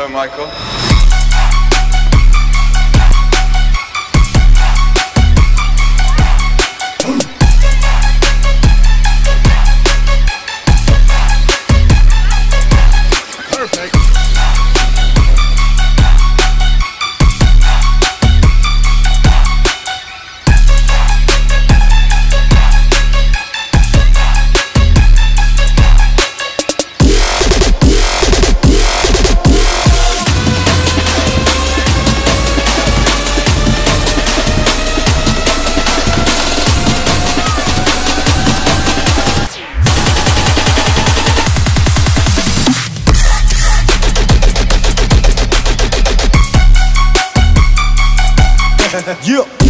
Hello, Michael. yeah.